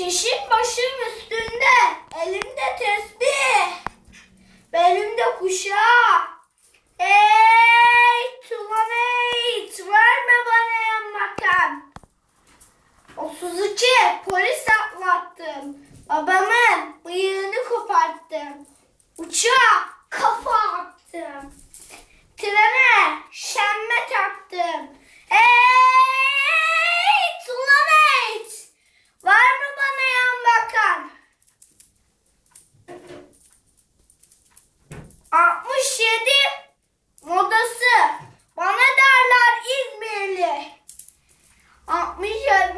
Şişin başım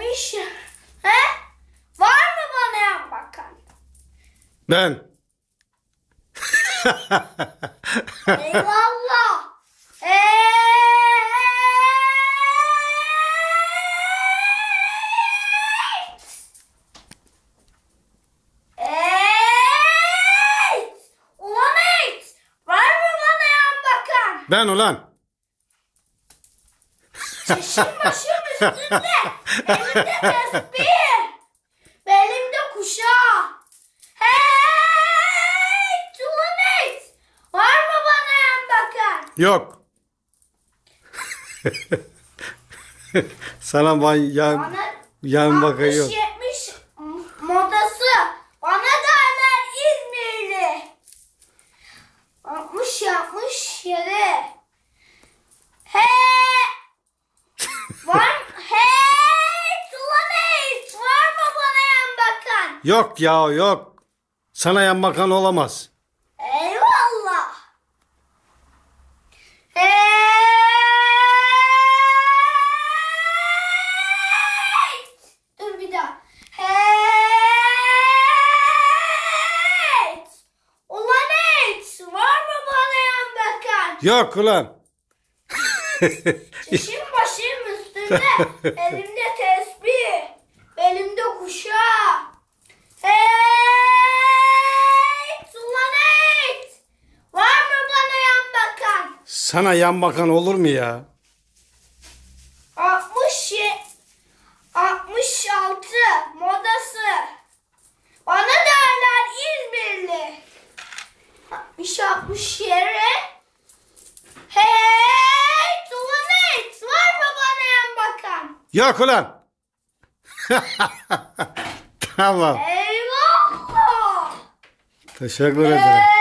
gelmiş. He? Var mı bana yan bakan? Ben. Eyvallah. Eee. Ben ulan. Şişim başım üstünde. Elimde tesbih. Belimde kuşağı. Hey! Ulan et. Var mı bana yan bakan? Yok. Sana ben yan, yan bakıyor. 60-70 modası. Bana derler İzmirli. 60 yapmış yere. He. Var Hey! Ulan et. Var mı bana yan bakan? Yok ya yok. Sana yan bakan olamaz. Eyvallah. Hey! Dur bir daha. Hey! Ulan et! Var mı bana yan bakan? Yok ulan. Çişim başım üstünde. Elimde tesbih. Belimde kuşağı. Hey! Ulan et! Var mı bana yan bakan? Sana yan bakan olur mu ya? 60 ye- 66 modası. Bana derler İzmirli. 60 60 yere. Hey! Tuvalet! Var mı bana yan bakan? Yok ulan. tamam. Eyvallah! Teşekkür ederim.